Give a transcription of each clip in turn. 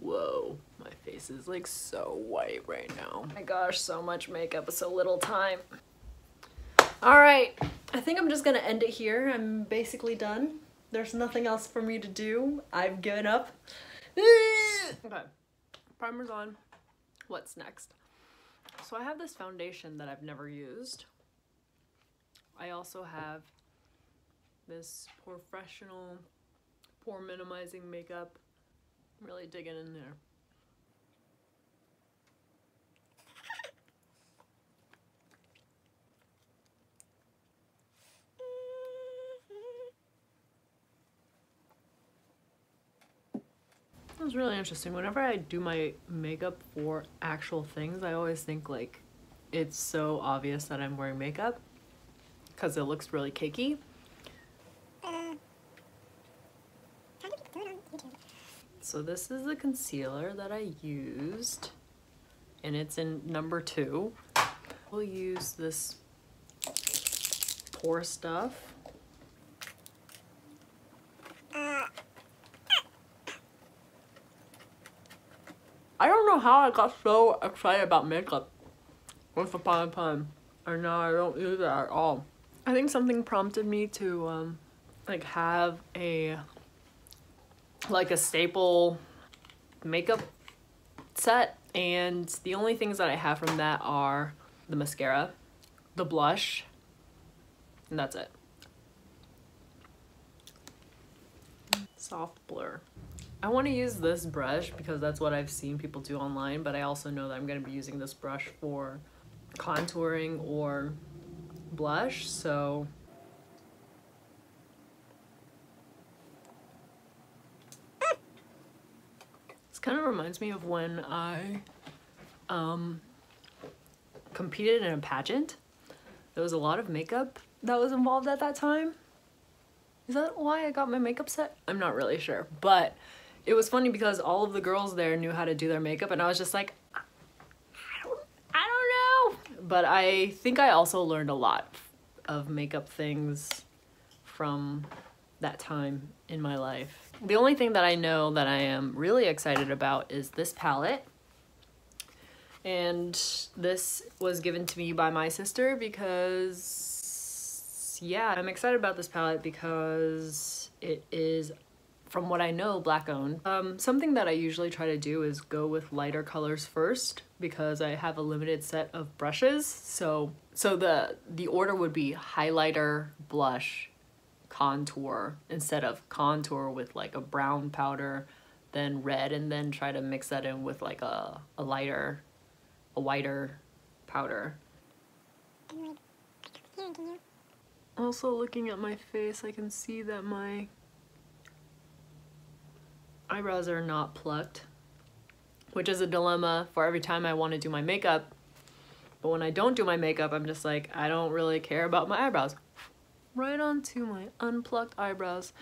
Whoa, my face is like so white right now. Oh my gosh, so much makeup, so little time. All right, I think I'm just gonna end it here. I'm basically done. There's nothing else for me to do. I've given up. okay, primer's on. What's next? So I have this foundation that I've never used. I also have this professional pore minimizing makeup. Really digging in there. It was really interesting. Whenever I do my makeup for actual things, I always think like it's so obvious that I'm wearing makeup because it looks really cakey. So this is the concealer that I used and it's in number two. We'll use this pore stuff. I don't know how I got so excited about makeup once upon a time. And now I don't use it at all. I think something prompted me to um, like have a like a staple makeup set and the only things that I have from that are the mascara, the blush, and that's it. Soft blur. I want to use this brush because that's what I've seen people do online, but I also know that I'm going to be using this brush for contouring or blush, so kind of reminds me of when I um, competed in a pageant. There was a lot of makeup that was involved at that time. Is that why I got my makeup set? I'm not really sure, but it was funny because all of the girls there knew how to do their makeup and I was just like, I don't, I don't know. But I think I also learned a lot of makeup things from that time in my life. The only thing that I know that I am really excited about is this palette. And this was given to me by my sister because, yeah, I'm excited about this palette because it is from what I know, black owned. Um, something that I usually try to do is go with lighter colors first because I have a limited set of brushes. So, so the, the order would be highlighter, blush, contour instead of contour with like a brown powder, then red, and then try to mix that in with like a, a lighter, a whiter powder. Also looking at my face, I can see that my eyebrows are not plucked, which is a dilemma for every time I want to do my makeup. But when I don't do my makeup, I'm just like, I don't really care about my eyebrows. Right onto my unplucked eyebrows.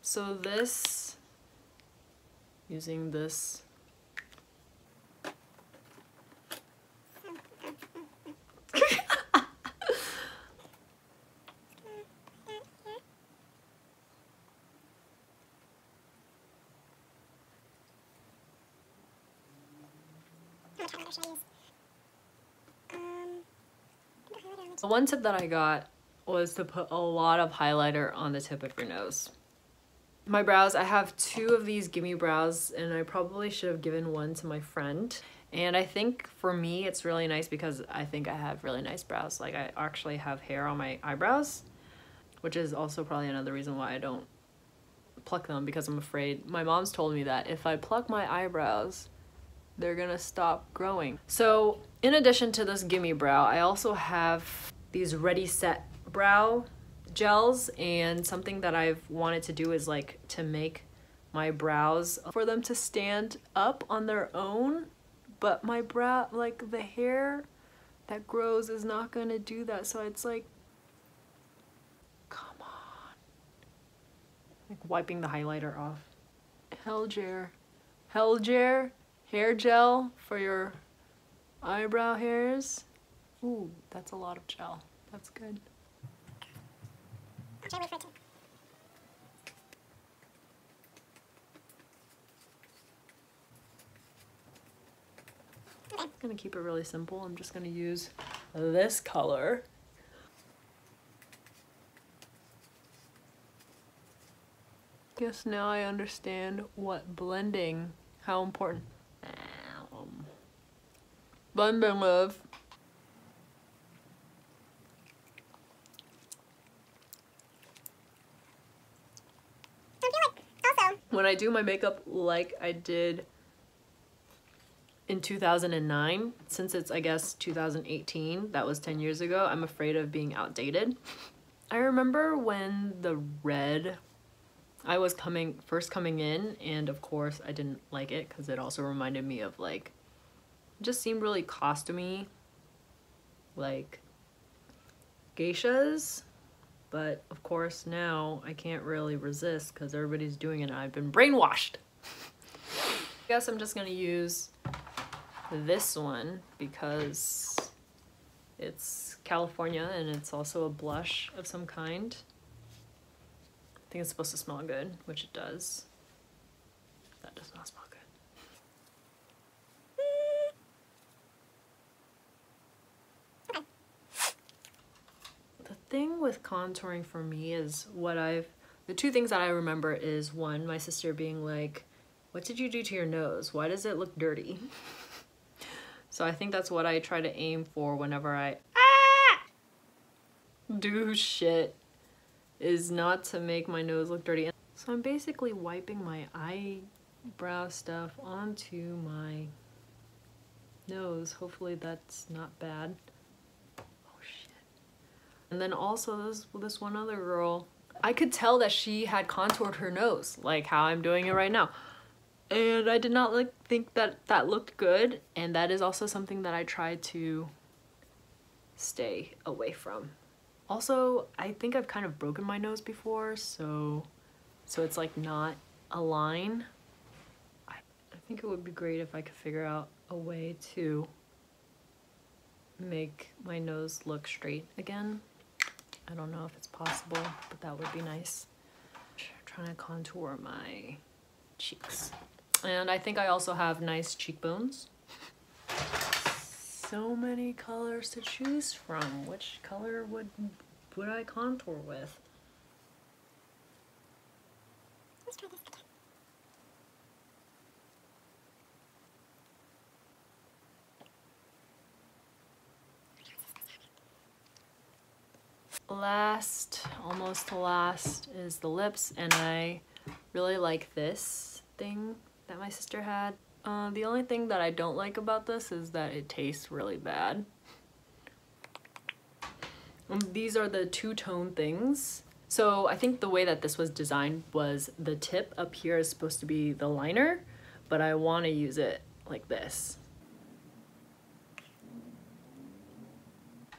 So this, using this The one tip that I got was to put a lot of highlighter on the tip of your nose. My brows, I have two of these Gimme Brows and I probably should have given one to my friend. And I think for me, it's really nice because I think I have really nice brows. Like I actually have hair on my eyebrows, which is also probably another reason why I don't pluck them because I'm afraid. My mom's told me that if I pluck my eyebrows, they're gonna stop growing. So in addition to this Gimme Brow, I also have these Ready Set Brow gels and something that I've wanted to do is like to make my brows uh, for them to stand up on their own but my brow like the hair that grows is not gonna do that so it's like come on like wiping the highlighter off Helgel Helgel hair gel for your eyebrow hairs. Ooh, that's a lot of gel. That's good. I referred to. Okay. I'm gonna keep it really simple. I'm just gonna use this color guess now I understand what blending, how important. Um, blending of when I do my makeup like I did in 2009, since it's I guess 2018, that was 10 years ago, I'm afraid of being outdated. I remember when the red I was coming first coming in and of course I didn't like it because it also reminded me of like just seemed really costumey like geishas but of course now I can't really resist because everybody's doing it and I've been brainwashed. I guess I'm just gonna use this one because it's California and it's also a blush of some kind. I think it's supposed to smell good, which it does. That does not smell thing with contouring for me is what I've the two things that I remember is one, my sister being like, What did you do to your nose? Why does it look dirty? so I think that's what I try to aim for whenever I ah! do shit is not to make my nose look dirty. So I'm basically wiping my eyebrow stuff onto my nose. Hopefully that's not bad. And then also this, this one other girl, I could tell that she had contoured her nose, like how I'm doing it right now. And I did not like think that that looked good. And that is also something that I try to stay away from. Also, I think I've kind of broken my nose before, so so it's like not a line. I, I think it would be great if I could figure out a way to make my nose look straight again. I don't know if it's possible, but that would be nice. I'm trying to contour my cheeks. And I think I also have nice cheekbones. So many colors to choose from. Which color would would I contour with? Let's try this last, almost to last, is the lips, and I really like this thing that my sister had. Uh, the only thing that I don't like about this is that it tastes really bad. Um, these are the two-tone things. So I think the way that this was designed was the tip up here is supposed to be the liner, but I want to use it like this.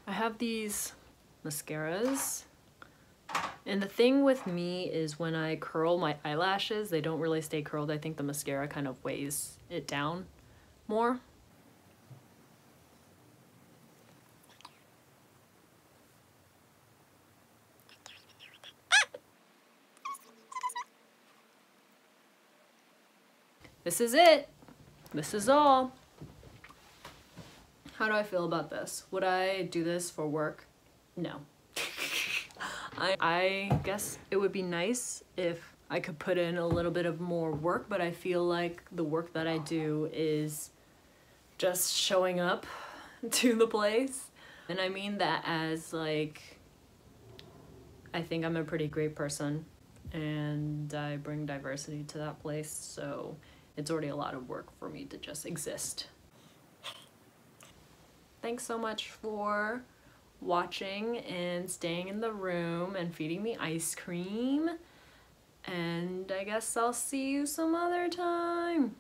I have these mascaras. And the thing with me is when I curl my eyelashes, they don't really stay curled. I think the mascara kind of weighs it down more. This is it. This is all. How do I feel about this? Would I do this for work? No. I, I guess it would be nice if I could put in a little bit of more work, but I feel like the work that I do is just showing up to the place. And I mean that as like, I think I'm a pretty great person and I bring diversity to that place. So it's already a lot of work for me to just exist. Thanks so much for watching and staying in the room and feeding me ice cream. And I guess I'll see you some other time.